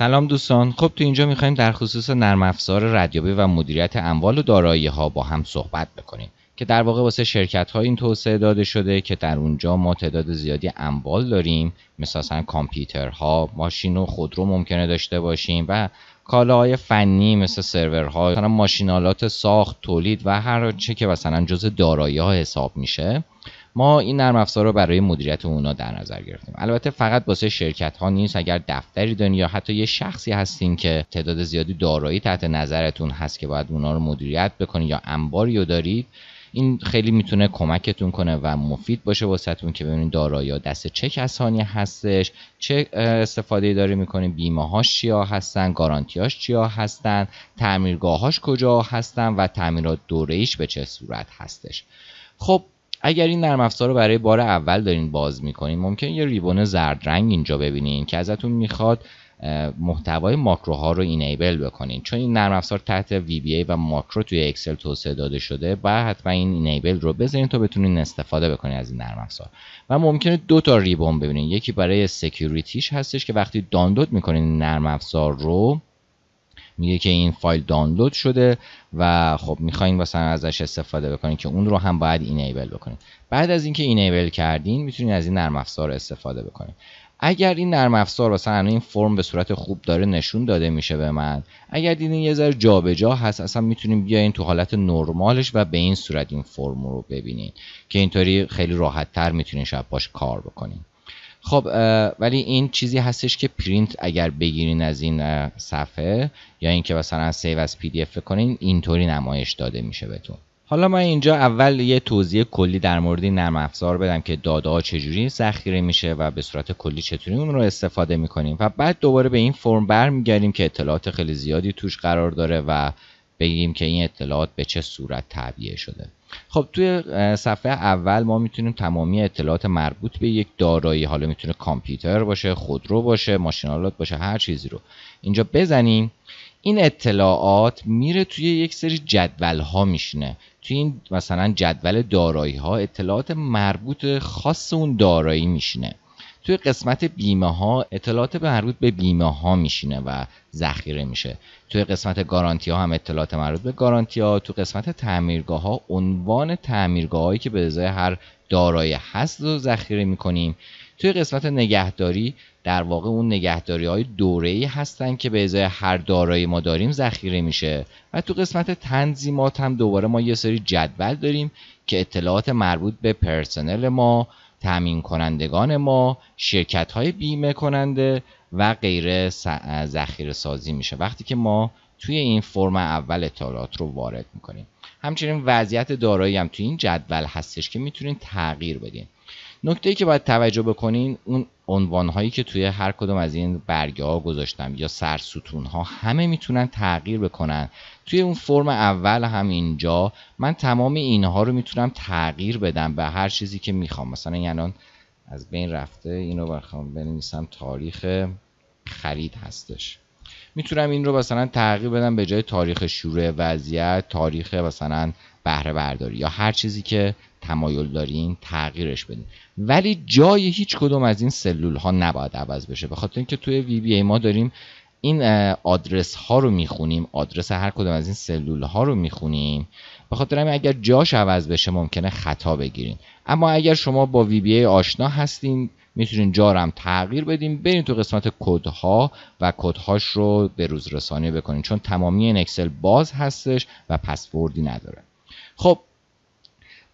سلام دوستان. خب تو اینجا می‌خوایم در خصوص نرم افزار ردیابی و مدیریت اموال و دارایی ها با هم صحبت بکنیم که در واقع واسه شرکت ها این توسعه داده شده که در اونجا ما تعداد زیادی اموال داریم. مثلا کامپیوترها ماشین و خودرو ممکنه داشته باشیم و کالاهای فنی مثل سرورها مثلا ماشینالات ساخت تولید و هر چه که مثلا جزء دارایی ها حساب میشه. ما این نرم افزار رو برای مدیریت اونا در نظر گرفتیم. البته فقط واسه شرکت ها نیست. اگر دفتری دارین یا حتی یه شخصی هستین که تعداد زیادی دارایی تحت نظرتون هست که باید اونا رو مدیریت بکنید یا انباری رو دارید این خیلی می‌تونه کمکتون کنه و مفید باشه واسهتون که ببینید دارایی دست چه کسانی هستش چه استفاده داره می‌کنه بیمه هاش چیا هستن گارانتیاش چیا هستن تعمیرگاهاش کجا هستن و تعمیرات دوره به چه صورت هستش. خب اگر این نرم افزار رو برای بار اول دارین باز می‌کنین ممکن یه ریبون زرد رنگ اینجا ببینین که ازتون می‌خواد محتوای ماکروها رو اینیبل بکنین. چون این نرم افزار تحت VBA و ماکرو توی اکسل توسعه داده شده و حتما این اینیبل رو بذارین تا بتونین استفاده بکنین از این نرم افزار. و ممکنه دو تا ribbon ببینین. یکی برای security یش هستش که وقتی دانلود می‌کنین نرم افزار رو میگه که این فایل دانلود شده و خب می‌خواین مثلا ازش استفاده بکنین که اون رو هم باید enable بکنین. بعد از اینکه enable کردین می‌تونین از این نرم افزار استفاده بکنین. اگر این نرم افزار مثلا این فرم به صورت خوب داره نشون داده میشه به من اگر دیدین یه ذره جابجا هست اصلا می‌تونیم بیاین تو حالت نرمالش و به این صورت این فرم رو ببینین. که اینطوری خیلی راحت تر می‌تونین شاید باش کار بکنین. خب ولی این چیزی هستش که پرینت اگر بگیرین از این صفحه یا اینکه مثلا save as PDF کنین اینطوری نمایش داده میشه بهتون. حالا من اینجا اول یه توضیح کلی در مورد نرم افزار بدم که داده ها چجوری ذخیره میشه و به صورت کلی چطوری اون رو استفاده می‌کنیم. و بعد دوباره به این فرم برمیگردیم که اطلاعات خیلی زیادی توش قرار داره و بگیم که این اطلاعات به چه صورت تعبیه شده. خب توی صفحه اول ما می‌تونیم تمامی اطلاعات مربوط به یک دارایی حالا می‌تونه کامپیوتر باشه خودرو باشه ماشینالات باشه هر چیزی رو. اینجا بزنیم. این اطلاعات میره توی یک سری جدول ها میشینه. توی این مثلا جدول دارایی ها اطلاعات مربوط خاص اون دارایی میشینه. توی قسمت بیمه ها اطلاعات مربوط به بیمه ها میشینه و ذخیره میشه. توی قسمت گارانتی ها هم اطلاعات مربوط به گارانتی ها تو قسمت تعمیرگاه ها عنوان تعمیرگاه هایی که به ازای هر دارایی هست رو ذخیره می‌کنیم. توی قسمت نگهداری در واقع اون نگهداری های دوره ای هستن که به ازای هر دارایی ما داریم ذخیره میشه. و تو قسمت تنظیمات هم دوباره ما یه سری جدول داریم که اطلاعات مربوط به پرسنل ما تامین کنندگان ما شرکت های بیمه کننده و غیره ذخیره سازی میشه. وقتی که ما توی این فرم اول اطلاعات رو وارد می‌کنیم. همچنین وضعیت دارایی هم توی این جدول هستش که می‌تونین تغییر بدین. نکته ای که باید توجه بکنین اون عنوان هایی که توی هر کدوم از این برگه ها گذاشتم یا سرستون ها همه می‌تونن تغییر بکنن. توی اون فرم اول هم اینجا من تمام اینها رو می‌تونم تغییر بدم به هر چیزی که می‌خوام. مثلا یعنی از بین رفته اینو بخوام بنویسم تاریخ خرید هستش. می‌تونم این رو مثلا تغییر بدم به جای تاریخ شروع وضعیت تاریخ مثلا بهره برداری یا هر چیزی که تمایل دارین تغییرش بدین. ولی جای هیچ کدوم از این سلول ها نباید عوض بشه. به خاطر اینکه توی وی بی ای ما داریم این آدرس ها رو می‌خونیم آدرس هر کدوم از این سلول ها رو می‌خونیم. به خاطر همین اگر جاش عوض بشه ممکنه خطا بگیرین. اما اگر شما با وی بی ای آشنا هستین می‌تونین جارم تغییر بدیم بریم تو قسمت کدها و کدهاش رو به روز رسانی بکنین. چون تمامی این اکسل باز هستش و پسوردی نداره. خب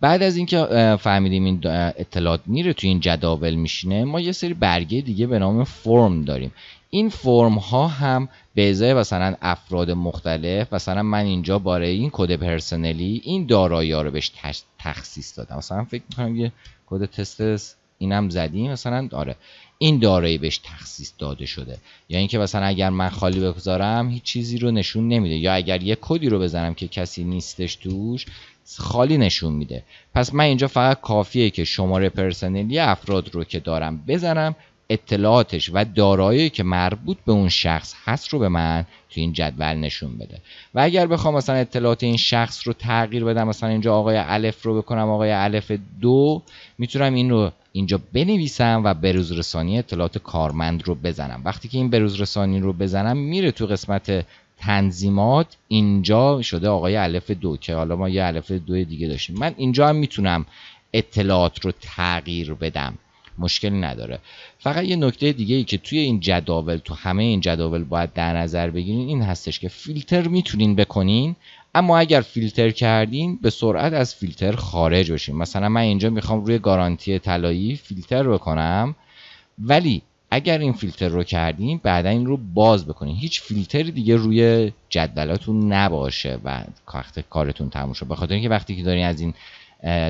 بعد از اینکه فهمیدیم این اطلاعات میره توی این جداول میشینه ما یه سری برگه دیگه به نام فرم داریم. این فرم ها هم به ازای مثلا افراد مختلف مثلا من اینجا برای این کد پرسنلی این دارایی ها رو بهش تخصیص دادم. مثلا فکر می‌کنم یه کد تست اینم زدیم مثلا آره. این دارایی بهش تخصیص داده شده. یا اینکه مثلا اگر من خالی بگذارم هیچ چیزی رو نشون نمیده. یا اگر یه کدی رو بزنم که کسی نیستش توش خالی نشون میده. پس من اینجا فقط کافیه که شماره پرسنلی افراد رو که دارم بزنم اطلاعاتش و دارایی که مربوط به اون شخص هست رو به من تو این جدول نشون بده. و اگر بخوام مثلا اطلاعات این شخص رو تغییر بدم مثلا اینجا آقای الف رو بکنم آقای الف دو می‌تونم این رو اینجا بنویسم و بروز رسانی اطلاعات کارمند رو بزنم. وقتی که این بروز رسانی رو بزنم میره تو قسمت تنظیمات. اینجا شده آقای الف دو که حالا ما یه الف دو دیگه داشتیم. من اینجا هم می‌تونم اطلاعات رو تغییر بدم. مشکلی نداره. فقط یه نکته دیگه ای که توی این جداول تو همه این جداول باید در نظر بگیرین این هستش که فیلتر می‌تونین بکنین. اما اگر فیلتر کردین به سرعت از فیلتر خارج بشین. مثلا من اینجا می‌خوام روی گارانتی طلایی فیلتر بکنم ولی اگر این فیلتر رو کردین بعدا این رو باز بکنین. هیچ فیلتر دیگه روی جدولاتون نباشه و وقت کارتون تموم شد به خاطر اینکه وقتی که دارین از این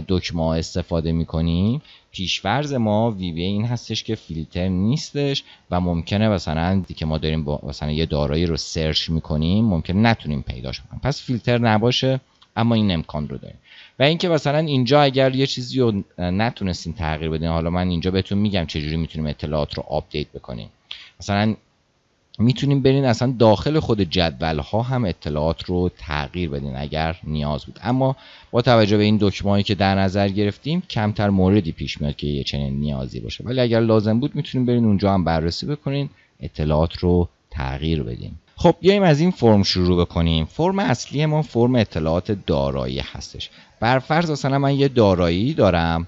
دکمه استفاده می‌کنیم. پیش فرض ما بر این هستش که فیلتر نیستش و ممکنه مثلا که ما داریم با مثلا یه دارایی رو search می‌کنیم ممکنه نتونیم پیداش کنیم پس فیلتر نباشه اما این امکان رو داریم و اینکه مثلا اینجا اگر یه چیزی رو نتونستیم تغییر بدین حالا من اینجا بهتون میگم چجوری می‌تونیم اطلاعات رو update بکنیم. مثلا می‌تونیم برین اصلا داخل خود جدول ها هم اطلاعات رو تغییر بدین اگر نیاز بود. اما با توجه به این دکمه که در نظر گرفتیم کمتر موردی پیش میاد که یه چنین نیازی باشه. ولی اگر لازم بود می‌تونیم برین اونجا هم بررسی بکنین اطلاعات رو تغییر بدیم خب بیایم از این فرم شروع بکنیم. فرم اصلی ما فرم اطلاعات دارایی هستش. بر فرض مثلا من یه دارایی دارم.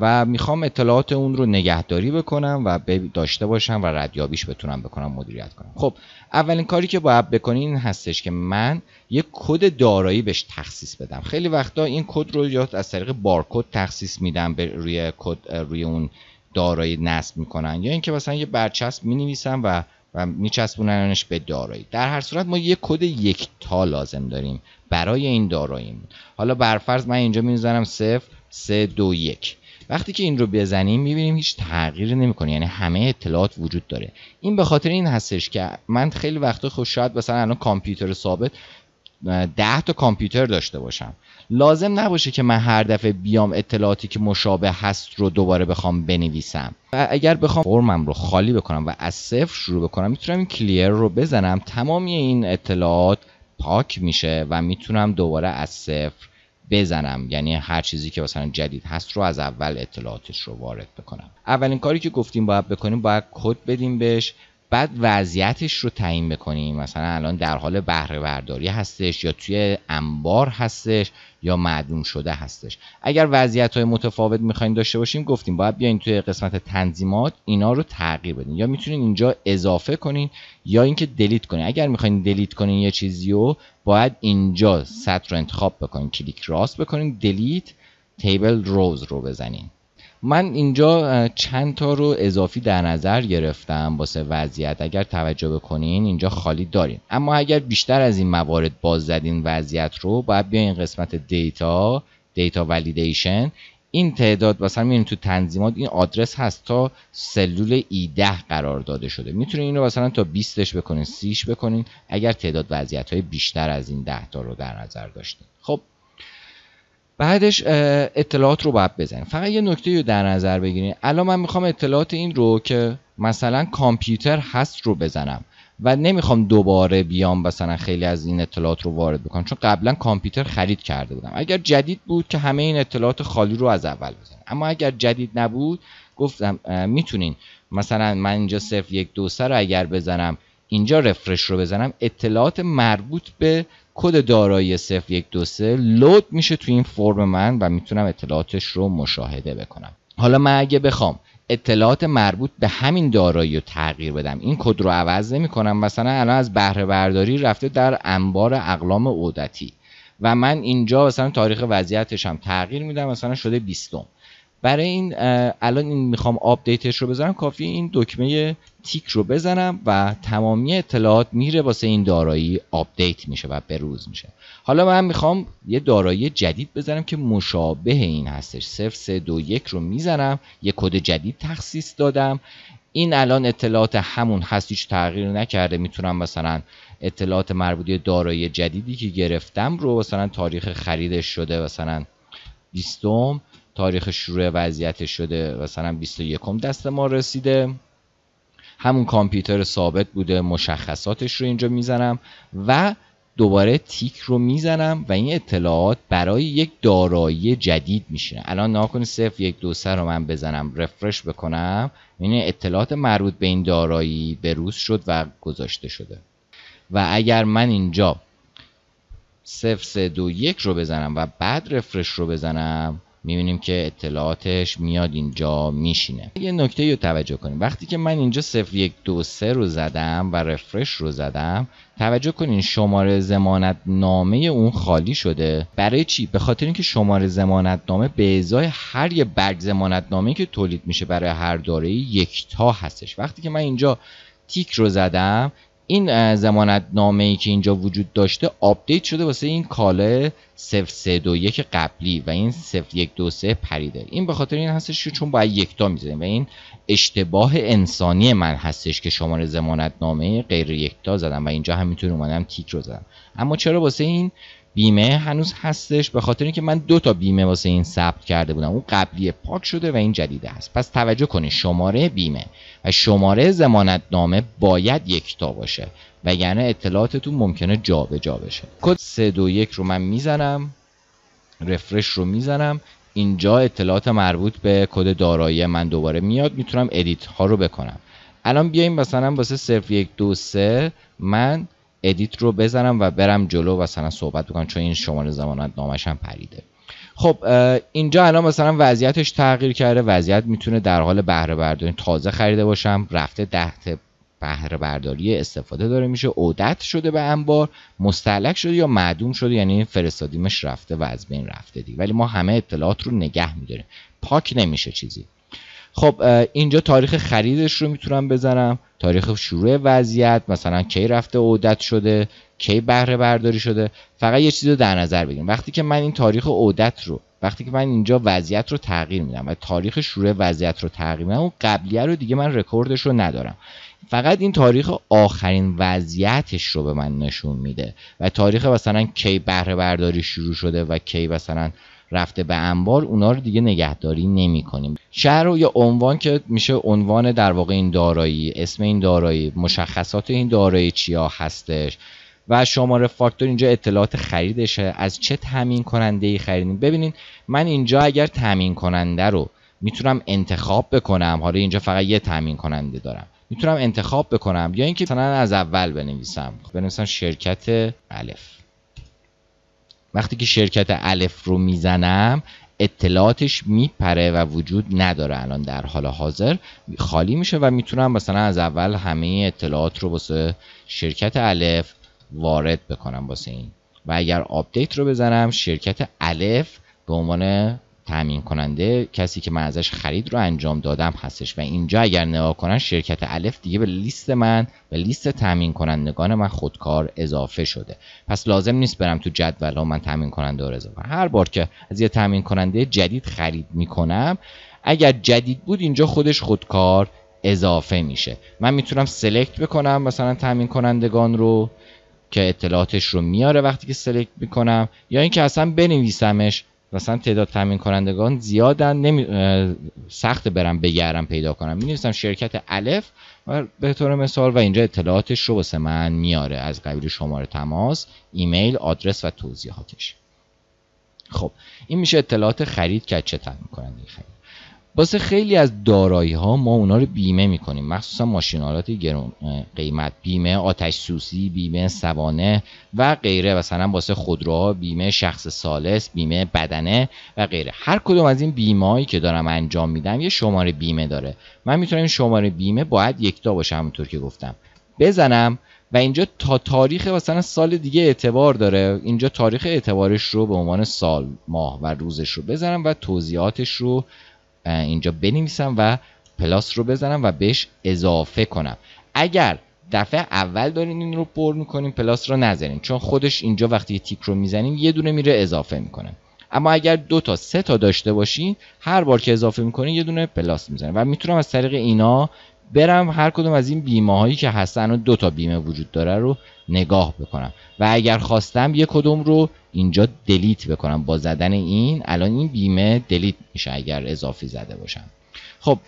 و می‌خوام اطلاعات اون رو نگهداری بکنم و داشته باشم و ردیابیش بتونم بکنم مدیریت کنم. خب اولین کاری که باید بکنین هستش که من یک کد دارایی بهش تخصیص بدم. خیلی وقتا این کد رو یا از طریق بارکد تخصیص میدم به روی کد روی اون دارایی نصب می‌کنن. یا اینکه مثلا یه برچسب می‌نویسم و و میچسبوننش به دارایی. در هر صورت ما یک کد یک تا لازم داریم برای این دارایی حالا برفرض من اینجا می‌زنم 0 3 2 1 وقتی که این رو بزنیم می‌بینیم هیچ تغییری نمی‌کنه یعنی همه اطلاعات وجود داره. این به خاطر این هستش که من خیلی وقتا خوش شاید مثلا الان کامپیوتر ثابت ده تا کامپیوتر داشته باشم. لازم نباشه که من هر دفعه بیام اطلاعاتی که مشابه هست رو دوباره بخوام بنویسم. و اگر بخوام فرمم رو خالی بکنم و از صفر شروع بکنم می‌تونم این کلیر رو بزنم. تمامی این اطلاعات پاک میشه و می‌تونم دوباره از صفر بزنم. یعنی هر چیزی که مثلا جدید هست رو از اول اطلاعاتش رو وارد بکنم. اولین کاری که گفتیم باید بکنیم باید کد بدیم بهش بعد وضعیتش رو تعیین بکنیم. مثلا الان در حال بهره برداری هستش یا توی انبار هستش یا معدوم شده هستش. اگر وضعیت های متفاوت می‌خوایم داشته باشیم گفتیم باید بیاین توی قسمت تنظیمات اینا رو تغییر بدین. یا می‌تونین اینجا اضافه کنین یا اینکه delete کنین. اگر می‌خواین delete کنین یه چیزی رو باید اینجا سطر رو انتخاب بکنین. کلیک راست بکنین delete table rows رو بزنین. من اینجا چند تا row اضافی در نظر گرفتم واسه وضعیت. اگر توجه بکنین اینجا خالی داریم اما اگر بیشتر از این موارد باز زدین وضعیت رو باید بیاین قسمت data data validation این تعداد مثلا میرین تو تنظیمات این آدرس هست تا سلول E10 قرار داده شده. می‌تونین اینو مثلا تا 20ش بکنین 30ش بکنین اگر تعداد وضعیت های بیشتر از این 10 تا رو در نظر داشتین. خب بعدش اطلاعات رو باید بزنیم. فقط یه نکته رو در نظر بگیریم الان من می‌خوام اطلاعات این رو که مثلا کامپیوتر هست رو بزنم و نمی‌خوام دوباره بیام مثلا خیلی از این اطلاعات رو وارد بکنم چون قبلا کامپیوتر خرید کرده بودم. اگر جدید بود که همه این اطلاعات خالی رو از اول بزنم. اما اگر جدید نبود گفتم می‌تونین. مثلا من اینجا صرف یک دو رو اگر بزنم اینجا رفرش رو بزنم اطلاعات مربوط به کد دارایی 0123 load میشه تو این فرم من و می‌تونم اطلاعاتش رو مشاهده بکنم. حالا من اگه بخوام اطلاعات مربوط به همین دارایی رو تغییر بدم این کد رو عوض نمی کنم مثلا الان از بهره برداری رفته در انبار اقلام عودتی و من اینجا مثلا تاریخ وضعیتش هم تغییر میدم مثلا شده 20 برای این الان این می‌خوام update ش رو بزنم کافی این دکمه تیک رو بزنم و تمامی اطلاعات میره واسه این دارایی update میشه و بروز میشه. حالا من می‌خوام یه دارایی جدید بزنم که مشابه این هستش. 0 3 2 1 رو می‌زنم یه کد جدید تخصیص دادم. این الان اطلاعات همون هست هیچ تغییر نکرده. می‌تونم مثلا اطلاعات مربوطی دارایی جدیدی که گرفتم رو مثلا تاریخ خریدش شده مثلا 20 تاریخ شروع وضعیتش شده مثلا 21 دست ما رسیده. همون کامپیوتر ثابت بوده مشخصاتش رو اینجا می‌زنم و دوباره تیک رو می‌زنم و این اطلاعات برای یک دارایی جدید میشینه الان ناکنی صفر یک دو سه رو من بزنم رفرش بکنم. این اطلاعات مربوط به این دارایی بروز شد و گذاشته شده. و اگر من اینجا صفر سه دو یک رو بزنم و بعد رفرش رو بزنم می‌بینیم که اطلاعاتش میاد اینجا میشینه. یه نکته رو توجه کنیم. وقتی که من اینجا 0 1 2 3 رو زدم و رفرش رو زدم توجه کنین شماره ضمانت نامه اون خالی شده. برای چی؟ به خاطر اینکه شماره ضمانت نامه به ازای هر یه برگ ضمانت نامه که تولید میشه برای هر دارایی یکتا هستش. وقتی که من اینجا تیک رو زدم این ضمانت نامه ای که اینجا وجود داشته update شده واسه این کالای 0321 قبلی و این 0123 پریده. این به خاطر این هستش که چون باید یکتا می‌زنیم و این اشتباه انسانی من هستش که شماره ضمانت نامه غیر یکتا زدم و اینجا همینطور اومدم تیک رو زدم. اما چرا واسه این بیمه هنوز هستش به خاطر اینکه من دو تا بیمه واسه این ثبت کرده بودم. اون قبلی پاک شده و این جدیده هست. پس توجه کنید شماره بیمه و شماره ضمانت نامه باید یکتا باشه. وگرنه اطلاعاتتون ممکنه جابجا جا بشه. کد 321 رو من می‌زنم. refresh رو می‌زنم. اینجا اطلاعات مربوط به کد دارایی من دوباره میاد. می‌تونم edit ها رو بکنم. الان بیایم مثلا واسه 0123 من ادیت رو بزنم و برم جلو و مثلا صحبت بکنم چون این شماره زمانت نامش هم پریده. خب اینجا الان مثلا وضعیتش تغییر کرده وضعیت می‌تونه در حال بهره برداری. تازه خریده باشم رفته ده بهره برداری استفاده داره میشه. عودت شده به انبار مستعلق شده یا معدوم شده یعنی فرستادیمش رفته و از بین رفته دیگه. ولی ما همه اطلاعات رو نگه میداریم. پاک نمیشه چیزی. خب اینجا تاریخ خریدش رو می‌تونم بزنم. تاریخ شروع وضعیت مثلا کی رفته عودت شده کی بهره برداری شده. فقط یه چیزی رو در نظر بگیریم. وقتی که من این تاریخ عودت رو وقتی که من اینجا وضعیت رو تغییر میدم و تاریخ شروع وضعیت رو تغییر میدم اون قبلیه رو دیگه من رکوردش رو ندارم. فقط این تاریخ آخرین وضعیتش رو به من نشون میده و تاریخ مثلا کی بهره برداری شروع شده و کی مثلا رفته به انبار اونا رو دیگه نگهداری نمی کنیم شهر رو یا عنوان که میشه عنوان در واقع این دارایی اسم این دارایی مشخصات این دارایی چیا هستش. و شماره فاکتور اینجا اطلاعات خریدشه. از چه تامین کننده ای خریدیم؟ ببینید من اینجا اگر تامین کننده رو می‌تونم انتخاب بکنم. حالا اینجا فقط یه تامین کننده دارم. می‌تونم انتخاب بکنم. یا اینکه مثلا از اول بنویسم. بنویسم شرکت الف. وقتی که شرکت الف رو می‌زنم اطلاعاتش میپره و وجود نداره. الان در حال حاضر خالی میشه و می‌تونم مثلا از اول همه اطلاعات رو واسه شرکت الف وارد بکنم واسه این. و اگر update رو بزنم شرکت الف به عنوان تامین کننده کسی که من ازش خرید رو انجام دادم هستش. و اینجا اگر نگاه کنن شرکت الف دیگه به لیست من به لیست تامین کنندگان من خودکار اضافه شده. پس لازم نیست برم تو جدول ها من تامین کننده رو اضافه هر بار که از یه تامین کننده جدید خرید می‌کنم اگر جدید بود اینجا خودش خودکار اضافه میشه. من می‌تونم سلکت بکنم مثلا تامین کنندگان رو که اطلاعاتش رو میاره وقتی که سلکت می‌کنم یا اینکه اصلا بنویسمش مثلا تعداد تامین کنندگان زیادن نمی... سخت برم بگردم پیدا کنم. می نویسم شرکت الف و به طور مثال و اینجا اطلاعاتش رو واسه من میاره از قبیل شماره تماس ایمیل آدرس و توضیحاتش. خب این میشه اطلاعات خرید که چه تامین کننده خرید. واسه خیلی از دارایی ها ما اونا رو بیمه می‌کنیم. مخصوصا ماشینالات گرون قیمت بیمه آتش سوزی بیمه سوانه و غیره. مثلا واسه خودروها بیمه شخص سالس بیمه بدنه و غیره. هر کدوم از این بیمه هایی که دارم انجام میدم یه شماره بیمه داره. من می‌تونم این شماره بیمه باید یکتا باشه همونطور که گفتم. بزنم و اینجا تا تاریخ مثلا سال دیگه اعتبار داره. اینجا تاریخ اعتبارش رو به عنوان سال ماه و روزش رو بزنم و توضیحاتش رو اینجا بنویسم و plus رو بزنم و بهش اضافه کنم. اگر دفعه اول دارین این رو پر می‌کنیم plus رو نزنیم چون خودش اینجا وقتی تیک رو می‌زنیم یه دونه میره اضافه می‌کنه. اما اگر دو تا سه تا داشته باشین هر بار که اضافه می‌کنین یه دونه plus می‌زنه. و می‌تونم از طریق اینا برم هر کدوم از این بیمه هایی که هستن و دو تا بیمه وجود داره رو نگاه بکنم. و اگر خواستم یک کدوم رو اینجا دلیت بکنم. با زدن این الان این بیمه دلیت میشه اگر اضافی زده باشم. خب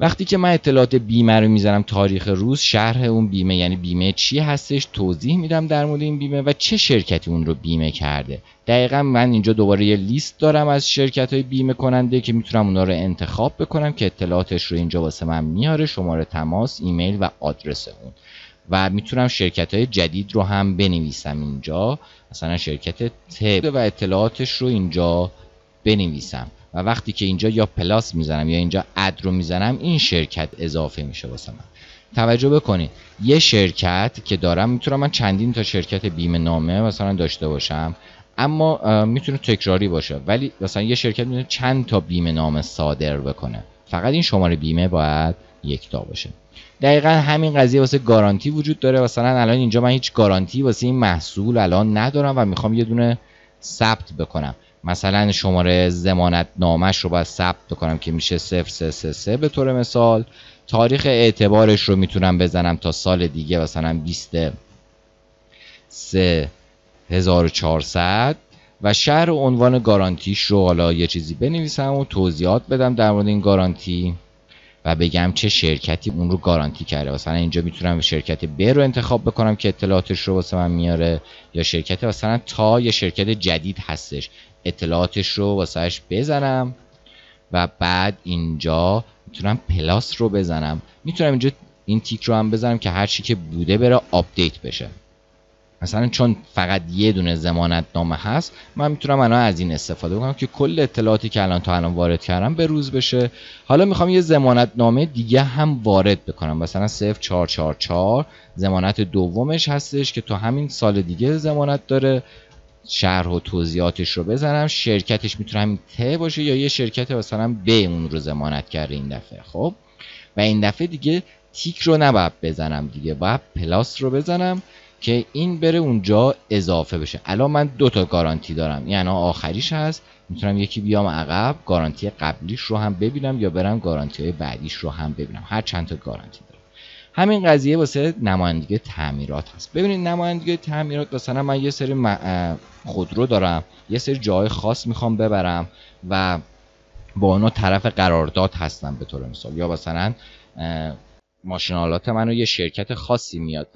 وقتی که من اطلاعات بیمه رو می‌زنم تاریخ روز شرح اون بیمه یعنی بیمه چی هستش توضیح میدم در مورد این بیمه و چه شرکتی اون رو بیمه کرده. دقیقا من اینجا دوباره یه لیست دارم از شرکت های بیمه کننده که می‌تونم اونا رو انتخاب بکنم که اطلاعاتش رو اینجا واسه من میاره شماره تماس ایمیل و آدرس اون. و می‌تونم شرکت های جدید رو هم بنویسم اینجا. مثلا شرکت تب و اطلاعاتش رو اینجا بنویسم. و وقتی که اینجا یا پلاس می‌زنم یا اینجا اد رو می‌زنم این شرکت اضافه میشه واسه من. توجه بکنید. یه شرکت که دارم می‌تونم من چندین تا شرکت بیمه نامه مثلا داشته باشم اما می‌تونه تکراری باشه. ولی مثلا یه شرکت می‌تونه چند تا بیمه نامه صادر بکنه. فقط این شماره بیمه باید یک تا باشه. دقیقا همین قضیه واسه گارانتی وجود داره. مثلا الان اینجا من هیچ گارانتی واسه این محصول الان ندارم و می‌خوام یه دونه ثبت بکنم. مثلا شماره زمانت نامش رو باید ثبت بکنم که میشه 0333 به طور مثال. تاریخ اعتبارش رو می‌تونم بزنم تا سال دیگه مثلا 20 1400 و شهر و عنوان گارانتیش رو حالا یه چیزی بنویسم و توضیحات بدم در مورد این گارانتی و بگم چه شرکتی اون رو گارانتی کرده. مثلا اینجا می‌تونم شرکت ب رو انتخاب بکنم که اطلاعاتش رو واسه من میاره یا شرکت مثلا تا یه شرکت جدید هستش. اطلاعاتش رو واسهش بزنم و بعد اینجا می‌تونم plus رو بزنم. می‌تونم اینجا این تیک رو هم بزنم که هر چی که بوده بره update بشه. مثلا چون فقط یه دونه ضمانت نامه هست من می‌تونم الان از این استفاده کنم که کل اطلاعاتی که الان تا الان وارد کردم به روز بشه. حالا می‌خوام یه زمانت نامه دیگه هم وارد بکنم. مثلا 0444 زمانت دومش هستش که تو همین سال دیگه زمانت داره. شرح و توضیحاتش رو بزنم شرکتش می‌تونه همین ت باشه یا یه شرکت مثلا ب اون رو زمانت کرده این دفعه خب؟ و این دفعه دیگه تیک رو نباید بزنم دیگه باید پلاس رو بزنم که این بره اونجا اضافه بشه. الان من دو تا گارانتی دارم یعنی آخریش هست. می‌تونم یکی بیام عقب گارانتی قبلیش رو هم ببینم یا برم گارانتی های بعدیش رو هم ببینم. هر چند تا گارانتی دارم. همین قضیه واسه نمایندگی تعمیرات هست. ببینید نمایندگی تعمیرات مثلا من یه سری خودرو دارم یه سری جای خاص می‌خوام ببرم و با اونا طرف قرارداد هستم به طور مثال. یا مثلا ماشینالات منو یه شرکت خاصی میاد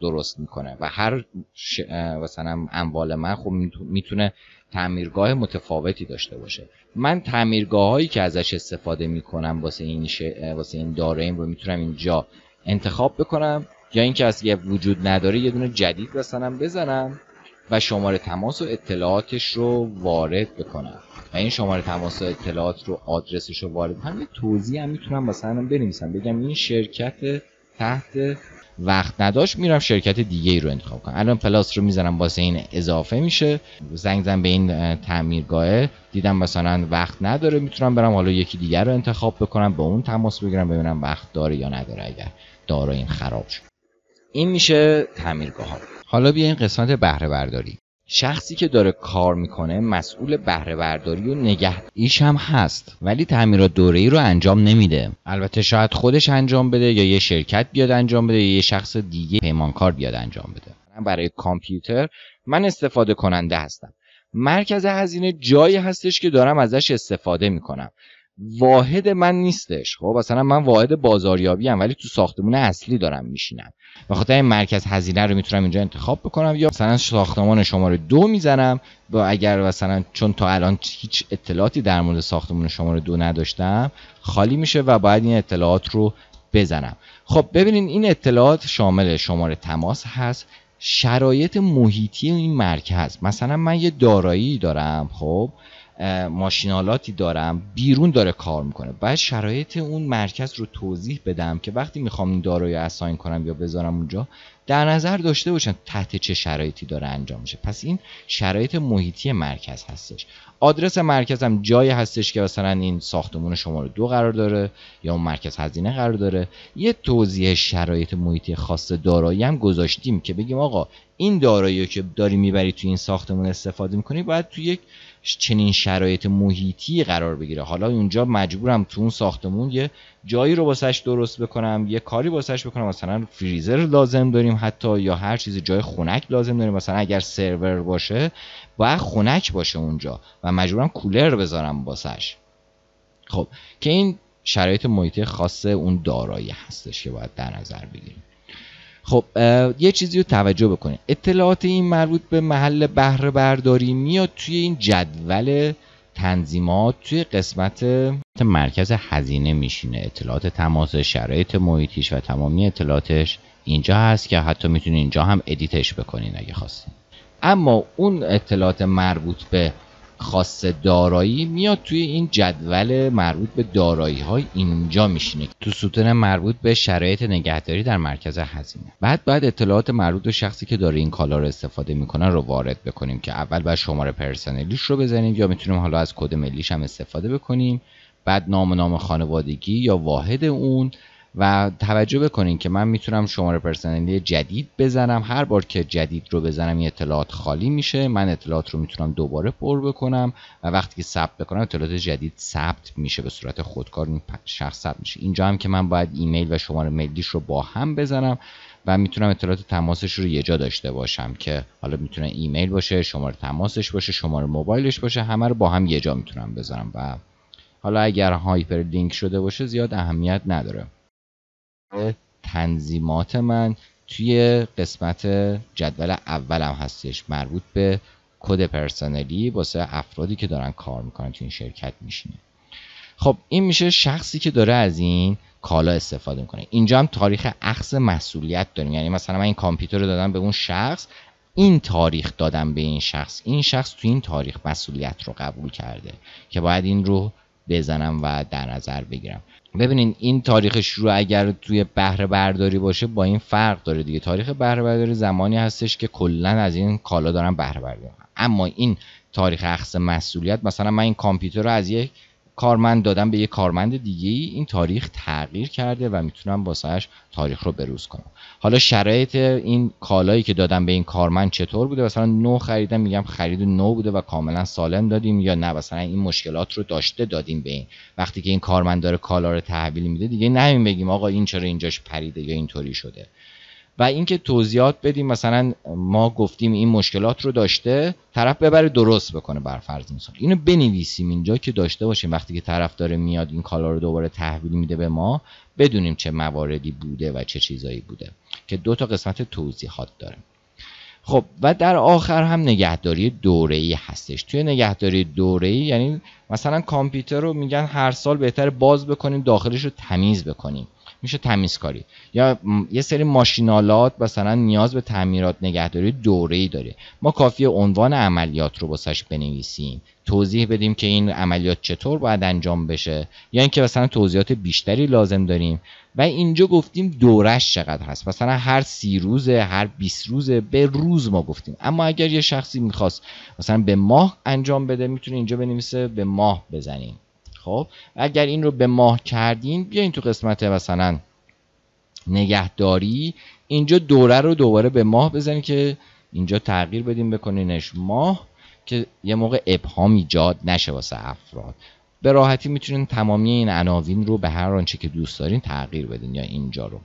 درست می‌کنه و هر ش... مثلا اموال من خب می‌تونه تعمیرگاه متفاوتی داشته باشه. من تعمیرگاه هایی که ازش استفاده می‌کنم واسه این ش... واسه این داراییم رو می‌تونم اینجا انتخاب بکنم یا اینکه از یه وجود نداره یه دونه جدید مثلا بزنم و شماره تماس و اطلاعاتش رو وارد بکنم. و این شماره تماس و اطلاعات رو آدرسش رو وارد هم یه توضیح هم می‌تونم مثلا بنویسم. بگم این شرکت تحت وقت نداشت میرم شرکت دیگه ای رو انتخاب کنم. الان پلاس رو می‌زنم واسه این اضافه میشه. زنگ زن به این تعمیرگاه دیدم مثلا وقت نداره می‌تونم برم حالا یکی دیگر رو انتخاب بکنم به اون تماس بگیرم ببینم وقت داره یا نداره اگر داره این خراب شد. این میشه تعمیرگاه ها حالا بیا این قسمت بهره برداری شخصی که داره کار می‌کنه مسئول بهره برداری و نگهداریش هم هست ولی تعمیرات دوره ای رو انجام نمیده. البته شاید خودش انجام بده یا یه شرکت بیاد انجام بده یا یه شخص دیگه پیمانکار بیاد انجام بده. من برای کامپیوتر من استفاده کننده هستم. مرکز هزینه جایی هستش که دارم ازش استفاده می‌کنم. واحد من نیستش خب؟ مثلا من واحد بازاریابی هم ولی تو ساختمون اصلی دارم میشینم. به خاطر این مرکز هزینه رو می‌تونم اینجا انتخاب بکنم یا مثلا ساختمان شماره دو می‌زنم. با اگر مثلا چون تا الان هیچ اطلاعاتی در مورد ساختمان شماره دو نداشتم خالی میشه و باید این اطلاعات رو بزنم. خب ببینید این اطلاعات شامل شماره تماس هست شرایط محیطی این مرکز. مثلا من یه دارایی دارم خب؟ ماشینالاتی دارم بیرون داره کار می‌کنه. باید شرایط اون مرکز رو توضیح بدم که وقتی می‌خوام این دارایی اساین کنم یا بذارم اونجا در نظر داشته باشن تحت چه شرایطی داره انجام میشه. پس این شرایط محیطی مرکز هستش. آدرس مرکزم جایی هستش که مثلا این ساختمون شماره دو قرار داره یا اون مرکز هزینه قرار داره. یه توضیح شرایط محیطی خاص دارایی هم گذاشتیم که بگیم آقا این دارایی که داری می‌بری تو این ساختمون استفاده می‌کنی باید تو یک چنین شرایط محیطی قرار بگیره. حالا اونجا مجبورم تو اون ساختمون یه جایی رو واسش درست بکنم یه کاری واسش بکنم. مثلا فریزر لازم داریم حتی یا هر چیزی جای خنک لازم داریم. مثلا اگر سرور باشه باید خنک باشه اونجا و مجبورم کولر بذارم واسش. خب که این شرایط محیطی خاص اون دارایی هستش که باید در نظر بگیریم. خب یه چیزی رو توجه بکنید اطلاعات این مربوط به محل بهره برداری میاد توی این جدول تنظیمات توی قسمت مرکز هزینه میشینه. اطلاعات تماس شرایط محیطیش و تمامی اطلاعاتش اینجا هست که حتی می‌تونید اینجا هم ادیتش بکنین اگه خواستین. اما اون اطلاعات مربوط به خاص دارایی میاد توی این جدول مربوط به دارایی های اینجا میشینه. تو ستون مربوط به شرایط نگهداری در مرکز هزینه. بعد بعد اطلاعات مربوط به شخصی که داره این کالا رو استفاده می‌کنه رو وارد بکنیم که اول باید شماره پرسنلیش رو بزنیم یا می‌تونیم حالا از کد ملیش هم استفاده بکنیم. بعد نام نام خانوادگی یا واحد اون و توجه بکنین که من می‌تونم شماره پرسنلی جدید بزنم. هر بار که جدید رو بزنم این اطلاعات خالی میشه. من اطلاعات رو می‌تونم دوباره پر بکنم و وقتی که ثبت بکنم اطلاعات جدید ثبت میشه به صورت خودکار این شخص ثبت میشه. اینجا هم که من باید ایمیل و شماره ملیش رو با هم بزنم و می‌تونم اطلاعات تماسش رو یه جا داشته باشم که حالا می‌تونه ایمیل باشه شماره تماسش باشه شماره موبایلش باشه همه رو با هم یه جا می‌تونم بذارم و حالا اگر هایپر لینک شده باشه زیاد اهمیت نداره. تنظیمات من توی قسمت جدول اولم هستش مربوط به کد پرسنلی واسه افرادی که دارن کار می‌کنن توی این شرکت میشینه. خب این میشه شخصی که داره از این کالا استفاده می‌کنه. اینجا هم تاریخ اخذ مسئولیت داریم. یعنی مثلا من این کامپیوتر رو دادم به اون شخص این تاریخ دادم به این شخص. این شخص تو این تاریخ مسئولیت رو قبول کرده که باید این رو بزنم و در نظر بگیرم. ببینین این تاریخ شروع اگر توی بهره برداری باشه با این فرق داره دیگه. تاریخ بهره برداری زمانی هستش که کلا از این کالا دارن بهره برداری اما این تاریخ اخذ مسئولیت مثلا من این کامپیوتر رو از یک کارمند دادم به یه کارمند دیگه ای این تاریخ تغییر کرده و می‌تونم واسهش تاریخ رو بروز کنم. حالا شرایط این کالایی که دادم به این کارمند چطور بوده؟ مثلا نو خریدم میگم خرید نو بوده و کاملا سالم دادیم یا نه؟ مثلا این مشکلات رو داشته دادیم به این. وقتی که این کارمند داره کالا رو تحویل میده دیگه نمیم بگیم آقا این چرا اینجاش پریده یا اینطوری شده. و اینکه توضیحات بدیم مثلا ما گفتیم این مشکلات رو داشته طرف ببره درست بکنه بر فرض مثال. اینو بنویسیم اینجا که داشته باشیم. وقتی که طرف داره میاد این کالا رو دوباره تحویل میده به ما بدونیم چه مواردی بوده و چه چیزایی بوده که دو تا قسمت توضیحات داره. خب و در آخر هم نگهداری دوره ای هستش. توی نگهداری دوره ای یعنی مثلا کامپیوتر رو میگن هر سال بهتر باز بکنیم داخلش رو تمیز بکنیم. میشه تمیزکاری. یا یه سری ماشینالات مثلا نیاز به تعمیرات نگهداری دوره ای داره. ما کافی عنوان عملیات رو باسش بنویسیم. توضیح بدیم که این عملیات چطور باید انجام بشه. یا اینکه مثلا توضیحات بیشتری لازم داریم. و اینجا گفتیم دورش چقدر هست. مثلا هر سی روزه هر 20 روزه به روز ما گفتیم. اما اگر یه شخصی می‌خواست مثلا به ماه انجام بده می‌تونه اینجا بنویسه به ماه بزنیم. خب اگر این رو به ماه کردین بیاین تو قسمت مثلا نگهداری اینجا دوره رو دوباره به ماه بزنید که اینجا تغییر بدیم بکنینش. ماه که یه موقع ابهام ایجاد نشه واسه افراد. به راحتی می‌تونین تمامی این عناوین رو به هر آنچه که دوست دارین تغییر بدین یا اینجا رو.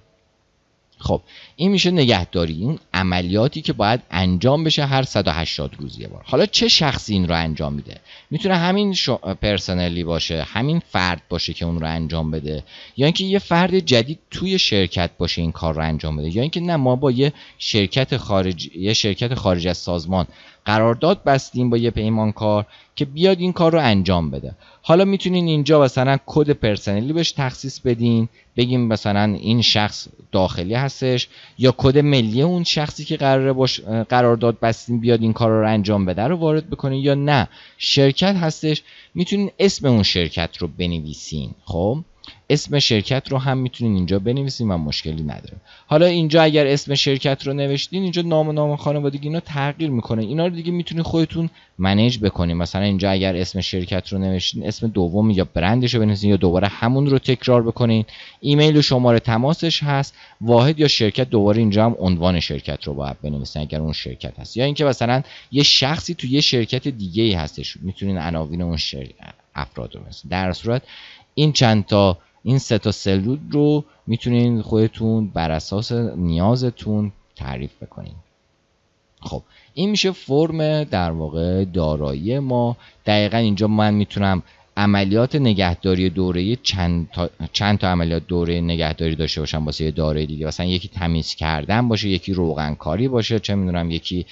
خب این میشه نگهداری این عملیاتی که باید انجام بشه هر 180 روز یه بار. حالا چه شخصی این رو انجام میده؟ می‌تونه همین پرسنلی باشه همین فرد باشه که اون رو انجام بده یا اینکه یه فرد جدید توی شرکت باشه این کار رو انجام بده یا اینکه نه ما با یه شرکت خارج یه شرکت خارج از سازمان قرارداد بستیم با یه پیمانکار که بیاد این کار رو انجام بده. حالا می‌تونین اینجا مثلا کد پرسنلی بهش تخصیص بدین بگیم مثلا این شخص داخلی هستش یا کد ملی اون شخصی که قراره باش قرارداد بستیم بیاد این کار رو انجام بده رو وارد بکنین یا نه. شرکت هستش. می‌تونین اسم اون شرکت رو بنویسین خب؟ اسم شرکت رو هم می‌تونین اینجا بنویسین و مشکلی نداره. حالا اینجا اگر اسم شرکت رو نوشتین اینجا نام و نام خانوادگی اینا تغییر می‌کنه. اینا رو دیگه می‌تونین خودتون منیج بکنین. مثلا اینجا اگر اسم شرکت رو نوشتین اسم دوم یا برندش رو بنویسین یا دوباره همون رو تکرار بکنین. ایمیل و شماره تماسش هست. واحد یا شرکت دوباره اینجا هم عنوان شرکت رو باید بنویسین اگر اون شرکت هست. یا اینکه مثلا یه شخصی تو یه شرکت دیگه ای هستش. می‌تونین عناوین اون شرکت افراد رو در صورت این چند تا این سه تا سلول رو می‌تونین خودتون بر اساس نیازتون تعریف بکنین. خب این میشه فرم در واقع دارایی ما. دقیقا اینجا من می‌تونم عملیات نگهداری دوره چند تا, چند تا عملیات دوره نگهداری داشته باشم واسه یه داره دیگه. مثلا یکی تمیز کردن باشه یکی روغن کاری باشه چه می‌دونم یکی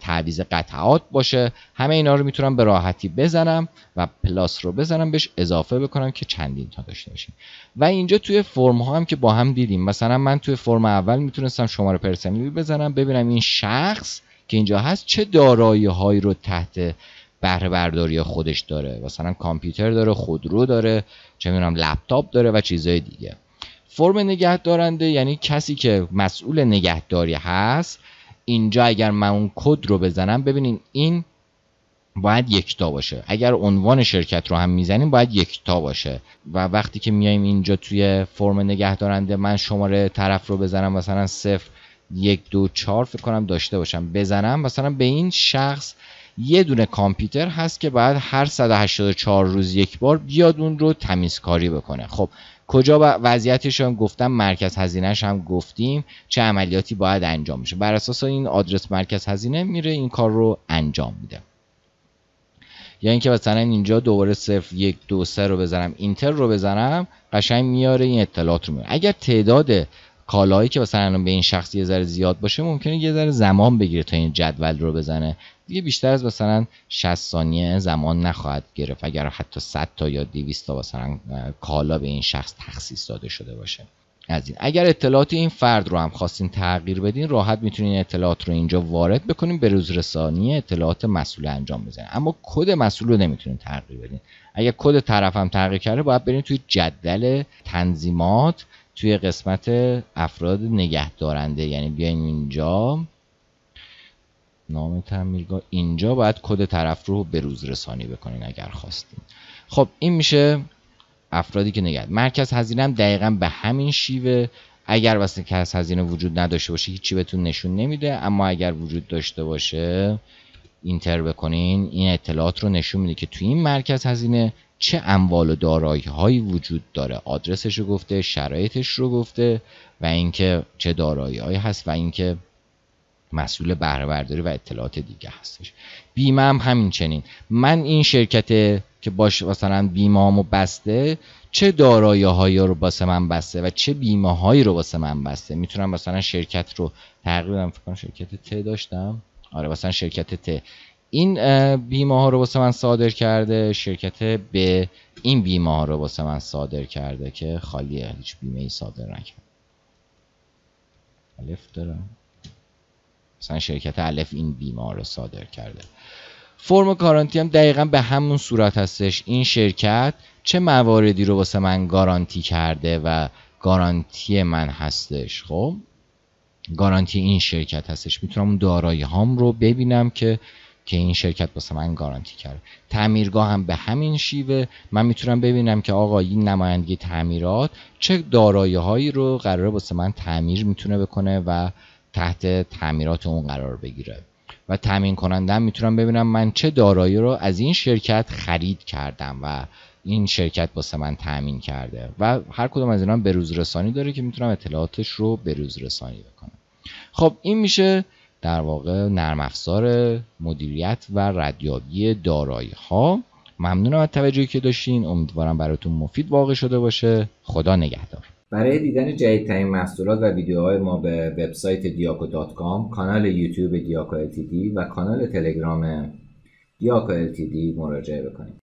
تعویز قطعات باشه. همه اینا رو می‌تونم به راحتی بزنم و پلاس رو بزنم بهش اضافه بکنم که چندین تا داشته باشیم. و اینجا توی فرم ها هم که با هم دیدیم مثلا من توی فرم اول می‌تونستم شماره پرسنلی بزنم ببینم این شخص که اینجا هست چه دارایی هایی رو تحت بهره برداری خودش داره. مثلا کامپیوتر داره خودرو داره چه می‌دونم لپتاپ داره و چیزهای دیگه. فرم نگهدارنده یعنی کسی که مسئول نگهداری هست اینجا اگر من اون کد رو بزنم ببینین این باید یکتا باشه. اگر عنوان شرکت رو هم می‌زنیم باید یکتا باشه. و وقتی که میایم اینجا توی فرم نگهدارنده من شماره طرف رو بزنم مثلا صفر یک دو چهار فکر کنم داشته باشم. بزنم مثلا به این شخص یه دونه کامپیوتر هست که باید هر 184 روز یک بار بیاد اون رو تمیزکاری بکنه. خب کجا وضعیتش هم گفتم مرکز هزینهش هم گفتیم چه عملیاتی باید انجام میشه بر اساس این آدرس مرکز هزینه میره این کار رو انجام میده. یا اینکه مثلا اینجا دوباره صفر یک دو سه رو بزنم اینتر رو بزنم قشنگ میاره این اطلاعات رو میاره. اگر تعداد کالایی که مثلا به این شخص یه ذره زیاد باشه ممکنه یه ذره زمان بگیره تا این جدول رو بزنه. دیگه بیشتر از مثلا 60 ثانیه زمان نخواهد گرفت اگر حتی 100 تا یا 200 تا مثلا کالا به این شخص تخصیص داده شده باشه. از این. اگر اطلاعات این فرد رو هم خواستین تغییر بدین راحت می‌تونین اطلاعات رو اینجا وارد بکنین به روز رسانی اطلاعات مسئول انجام بزنین. اما کد مسئول رو نمی‌تونین تغییر بدین. اگر کد طرف هم تغییر کرده باید برین توی جدول تنظیمات توی قسمت افراد نگهدارنده یعنی بیاین اینجا. نام تعمیرگاه اینجا باید کد طرف رو به روز رسانی بکنین اگر خواستین. خب این میشه افرادی که نگهد مرکز هزینه هم دقیقا به همین شیوه. اگر واسه کس هزینه وجود نداشته باشه هیچی بهتون نشون نمیده. اما اگر وجود داشته باشه اینتر بکنین. این اطلاعات رو نشون میده که توی این مرکز هزینه چه اموال و دارایی هایی وجود داره. آدرسش رو گفته شرایطش رو گفته و اینکه چه دارایی هایی هست و اینکه مسئول بهره برداری و اطلاعات دیگه هستش. بیمه هم همین چنین. من این شرکت که باش مثلا بیمه بسته چه دارایی هایی رو واسه من بسته و چه بیمه هایی رو واسه من بسته؟ می‌تونم مثلا شرکت رو تقریبا فکر کنم شرکت ت داشتم. آره مثلا شرکت ت. این بیمه ها رو واسه من صادر کرده شرکت به این بیمه ها رو واسه من صادر کرده که خالیه هیچ بیمه ای صادر نکرد. الف دارم. مثلا شرکت الف این بیمه رو صادر کرده. فرم کارانتی هم دقیقا به همون صورت هستش. این شرکت چه مواردی رو واسه من گارانتی کرده و گارانتی من هستش؟ خب گارانتی این شرکت هستش. می‌تونم اون دارایی هام رو ببینم که که این شرکت واسه من گارانتی کرده. تعمیرگاه هم به همین شیوه. من می‌تونم ببینم که آقا این نمایندگی تعمیرات چه دارایی هایی رو قراره واسه من تعمیر می‌تونه بکنه و تحت تعمیرات اون قرار بگیره. و تامین کنندم می‌تونم ببینم من چه دارایی رو از این شرکت خرید کردم و این شرکت واسه من تامین کرده. و هر کدوم از اینا به روز رسانی داره که می‌تونم اطلاعاتش رو به روز رسانی بکنم. خب این میشه در واقع نرم افزار مدیریت و ردیابی دارایی ها ممنونم از توجهی که داشتین. امیدوارم براتون مفید واقع شده باشه. خدا نگهدار. برای دیدن جدیدترین محصولات و ویدیوهای ما به وبسایت کام، کانال یوتیوب دیاکو ال و کانال تلگرام دیاکو ال مراجعه بکنید.